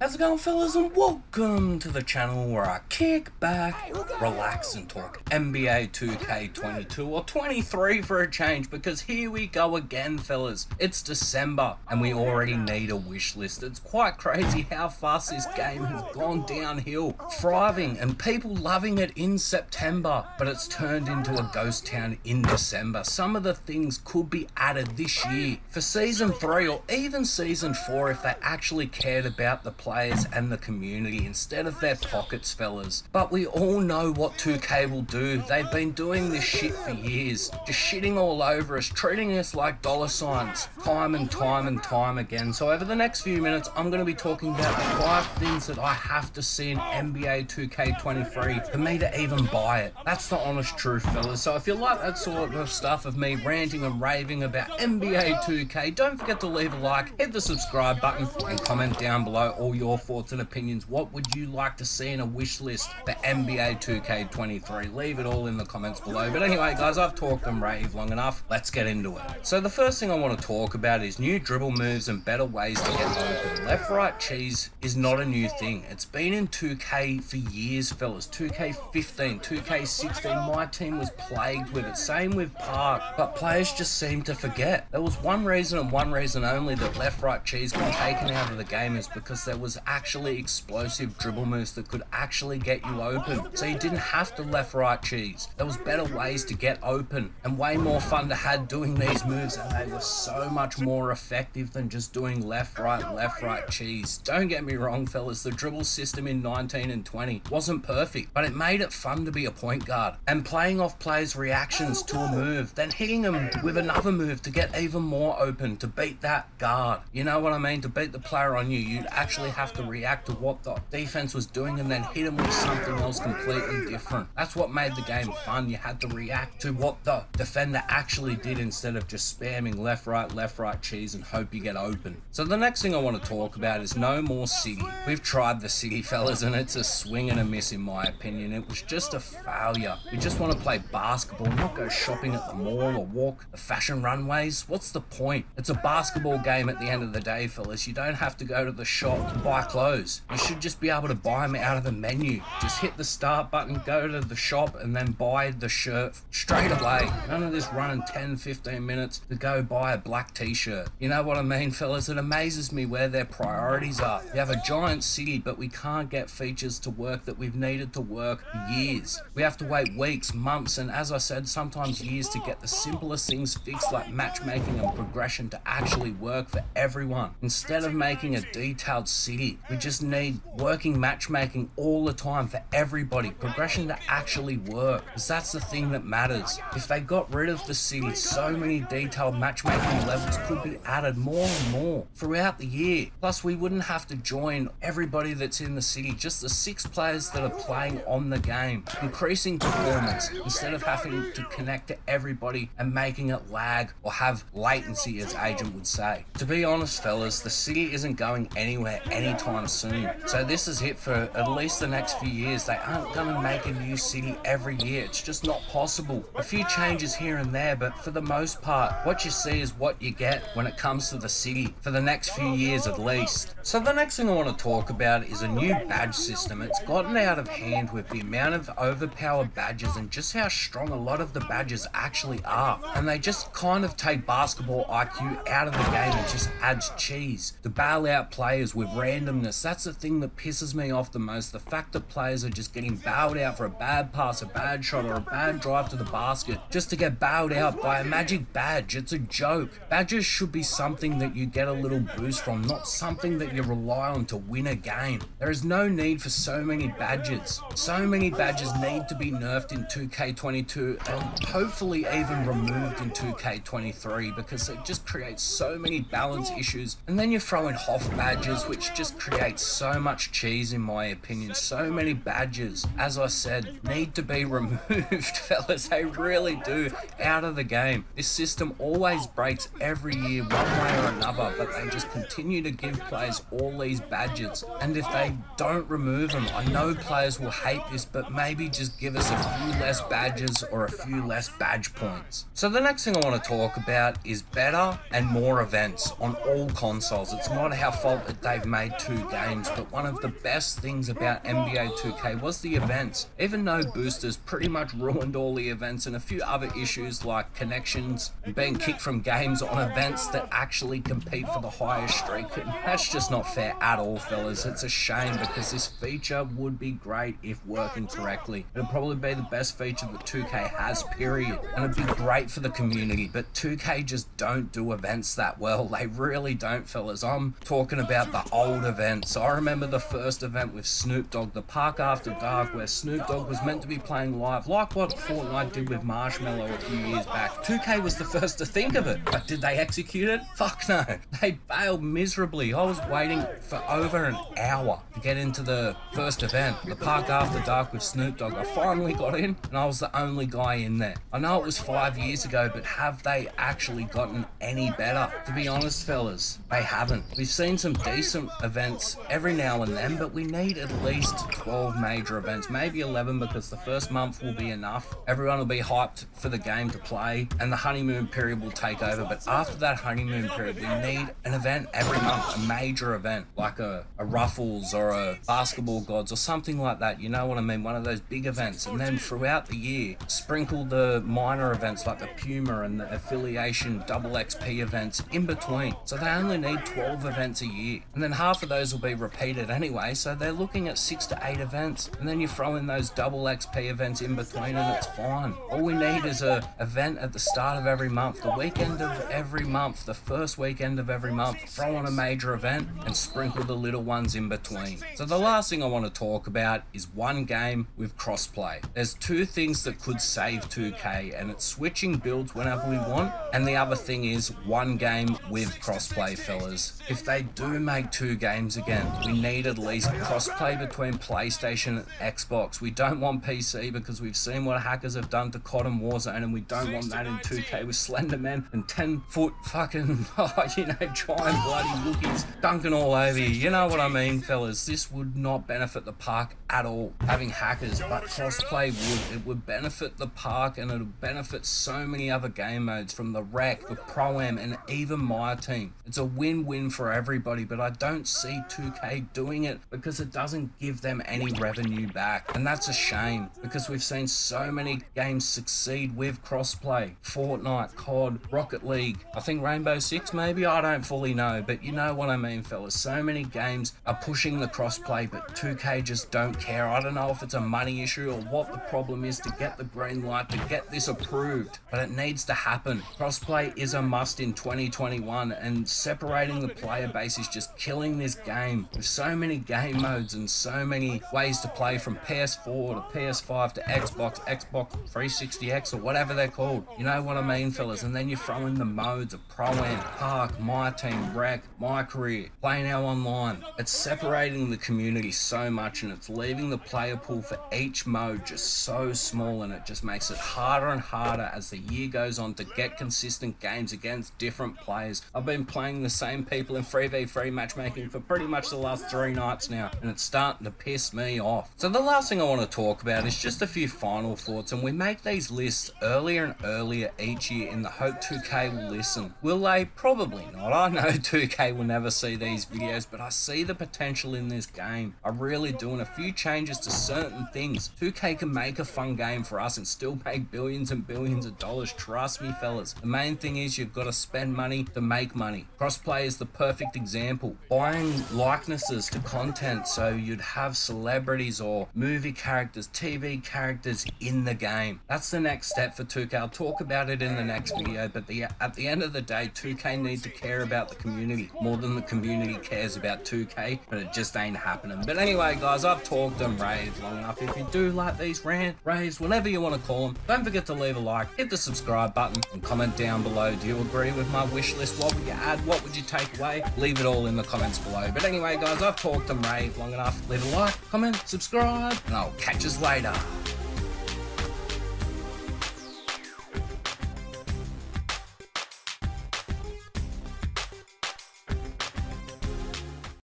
How's it going fellas and welcome to the channel where I kick back, relax and talk NBA 2K22 or 23 for a change because here we go again fellas. It's December and we already need a wish list. It's quite crazy how fast this game has gone downhill. Thriving and people loving it in September but it's turned into a ghost town in December. Some of the things could be added this year for season 3 or even season 4 if they actually cared about the players and the community instead of their pockets, fellas. But we all know what 2K will do. They've been doing this shit for years. Just shitting all over us, treating us like dollar signs, time and time and time again. So over the next few minutes, I'm going to be talking about the five things that I have to see in NBA 2K23 for me to even buy it. That's the honest truth, fellas. So if you like that sort of stuff of me ranting and raving about NBA 2K, don't forget to leave a like, hit the subscribe button, and comment down below all your thoughts and opinions. What would you like to see in a wish list for NBA 2K23? Leave it all in the comments below. But anyway, guys, I've talked and raved long enough. Let's get into it. So the first thing I want to talk about is new dribble moves and better ways to get open. Left right cheese is not a new thing. It's been in 2K for years, fellas. 2K15, 2K16, my team was plagued with it. Same with Park. But players just seem to forget. There was one reason and one reason only that left right cheese got taken out of the game is because there was actually explosive dribble moves that could actually get you open. So you didn't have to left right cheese. There was better ways to get open and way more fun to have doing these moves and they were so much more effective than just doing left right left right cheese. Don't get me wrong fellas, the dribble system in 19 and 20 wasn't perfect, but it made it fun to be a point guard and playing off players' reactions to a move, then hitting them with another move to get even more open to beat that guard. You know what I mean? To beat the player on you, you'd actually have to react to what the defense was doing and then hit them with something else completely different. That's what made the game fun. You had to react to what the defender actually did instead of just spamming left, right, left, right cheese and hope you get open. So the next thing I want to talk about is no more city. We've tried the city, fellas, and it's a swing and a miss in my opinion. It was just a failure. We just want to play basketball, not go shopping at the mall or walk the fashion runways. What's the point? It's a basketball game at the end of the day, fellas. You don't have to go to the shop buy clothes. You should just be able to buy them out of the menu. Just hit the start button, go to the shop, and then buy the shirt straight away. None of this running 10, 15 minutes to go buy a black t-shirt. You know what I mean, fellas? It amazes me where their priorities are. We have a giant city, but we can't get features to work that we've needed to work years. We have to wait weeks, months, and as I said, sometimes years to get the simplest things fixed like matchmaking and progression to actually work for everyone. Instead of making a detailed city, we just need working matchmaking all the time for everybody. Progression to actually work, because that's the thing that matters. If they got rid of the city, so many detailed matchmaking levels could be added more and more throughout the year. Plus, we wouldn't have to join everybody that's in the city, just the six players that are playing on the game, increasing performance instead of having to connect to everybody and making it lag or have latency, as Agent would say. To be honest, fellas, the city isn't going anywhere anytime soon. So this is it for at least the next few years. They aren't going to make a new city every year. It's just not possible. A few changes here and there, but for the most part, what you see is what you get when it comes to the city for the next few years at least. So the next thing I want to talk about is a new badge system. It's gotten out of hand with the amount of overpowered badges and just how strong a lot of the badges actually are. And they just kind of take basketball IQ out of the game and just adds cheese to bail out players with randomness. That's the thing that pisses me off the most. The fact that players are just getting bailed out for a bad pass, a bad shot, or a bad drive to the basket just to get bailed out by a magic badge. It's a joke. Badges should be something that you get a little boost from, not something that you rely on to win a game. There is no need for so many badges. So many badges need to be nerfed in 2K22 and hopefully even removed in 2K23 because it just creates so many balance issues. And then you throw in Hoff badges, which just creates so much cheese in my opinion. So many badges, as I said, need to be removed, fellas. They really do, out of the game. This system always breaks every year one way or another, but they just continue to give players all these badges. And if they don't remove them, I know players will hate this, but maybe just give us a few less badges or a few less badge points. So the next thing I want to talk about is better and more events on all consoles. It's not our fault that they've made played two games, but one of the best things about NBA 2K was the events. Even though boosters pretty much ruined all the events and a few other issues like connections, being kicked from games on events that actually compete for the highest streak, that's just not fair at all, fellas. It's a shame because this feature would be great if working correctly. It'd probably be the best feature that 2K has, period. And it'd be great for the community, but 2K just don't do events that well. They really don't, fellas. I'm talking about the old events. I remember the first event with Snoop Dogg, the Park After Dark, where Snoop Dogg was meant to be playing live, like what Fortnite did with Marshmello a few years back. 2K was the first to think of it, but did they execute it? Fuck no. They failed miserably. I was waiting for over an hour to get into the first event, the Park After Dark with Snoop Dogg. I finally got in, and I was the only guy in there. I know it was five years ago, but have they actually gotten any better? To be honest, fellas, they haven't. We've seen some decent events every now and then, but we need at least 12 major events, maybe 11 because the first month will be enough. Everyone will be hyped for the game to play, and the honeymoon period will take over. But after that honeymoon period, we need an event every month, a major event, like a, a Ruffles or a Basketball Gods or something like that. You know what I mean? One of those big events. And then throughout the year, sprinkle the minor events like the Puma and the affiliation double XP events in between. So they only need 12 events a year. And then half of those will be repeated anyway. So they're looking at six to eight events. And then you throw in those double XP events in between and it's fine. All we need is a event at the start of every month, the weekend of every month, the first weekend of every month. Throw on a major event and sprinkle the little ones in between. So the last thing I want to talk about is one game with crossplay. There's two things that could save 2K and it's switching builds whenever we want and the other thing is one game with crossplay fellas. If they do make two games again, we need at least crossplay between PlayStation and Xbox. We don't want PC because we've seen what hackers have done to COD and Warzone and we don't want that in 2K with Slenderman and 10 foot fucking, oh, you know, giant bloody Wookiees dunking all over you. You know what I mean, fellas? This would not benefit the park at all, having hackers, but crossplay would. It would benefit the park and it would benefit so many other game modes from the Rec, the Pro-Am, and even my team. It's a win-win for everybody, but I don't see 2K doing it because it doesn't give them any revenue back. And that's a shame because we've seen so many games succeed with crossplay. Fortnite, COD, Rocket League, I think Rainbow Six maybe, I don't fully know, but you know what I mean, fellas. So many games are pushing the crossplay, but 2K just don't care. I don't know if it's a money issue or what the problem is to get the green light, to get this approved, but it needs to happen. Crossplay is a must in 2021, and separating the player base is just killing this game. With so many game modes and so many ways to play from PS4 to PS5 to Xbox, Xbox 360X, or whatever they're called. You know what I mean, fellas? And then you throw in the modes of Pro Am, Park, My Team, Rec, My Career, Play Now Online. It's separating the community so much and it's leaving the player pool for each mode just so small and it just makes it harder and harder as the year goes on to get consistent games against different players. I've been playing the same people in 3v3 matchmaking for pretty much the last three nights now and it's starting to piss me off. So the last thing I want to talk about is just a few final thoughts and we make these lists earlier and earlier each year in the hope 2K will listen. Will they? Probably not. I know 2K will never see these videos but I see the potential in this game. I really do and a few changes to certain things. 2K can make a fun game for us and still make billions and billions of dollars. Trust me, fellas. The main thing is you've got to spend money to make money. Crossplay is the perfect example. Buying likenesses to content so you'd have celebrities or movie characters, TV characters in the game. That's the next step for 2K. I'll talk about it in the next video, but the, at the end of the day, 2K need to care about the community more than the community cares about 2K, but it just ain't happening. But anyway, guys, I've talked and raved long enough. If you do like these rant, raves, whatever you want to call them, don't forget to leave a like, hit the subscribe button, and comment down below. Do you agree with my wish list? What would you add? What would you take away? Leave it all in the comments below. But anyway, guys, I've talked and raved long enough. Leave a like, comment, subscribe, and I'll catch us later.